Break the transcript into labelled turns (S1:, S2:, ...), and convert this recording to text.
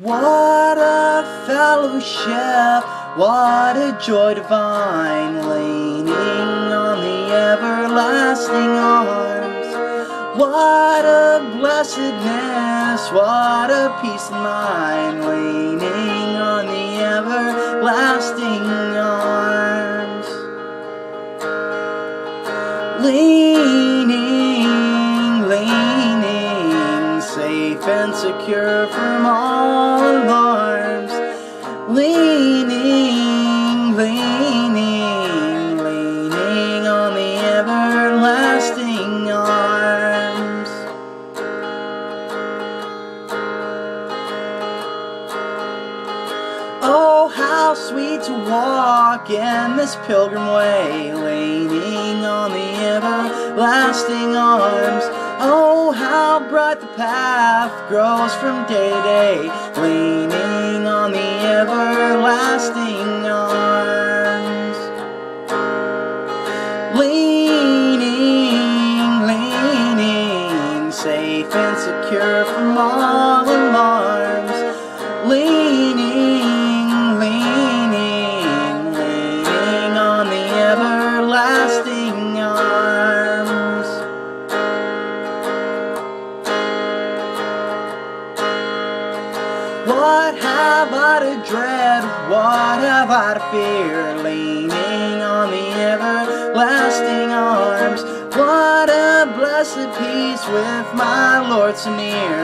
S1: What a fellowship, what a joy divine, leaning on the everlasting arms. What a blessedness, what a peace of mind, leaning on the everlasting arms. Leaning, secure from all alarms. Leaning, leaning, leaning on the everlasting arms. Oh, how sweet to walk in this pilgrim way, leaning on the everlasting arms. Oh, how bright the path grows from day to day, leaning on the everlasting arms. Leaning, leaning, safe and secure from all What have I to dread? What have I to fear? Leaning on the everlasting arms. What a blessed peace with my Lord so near.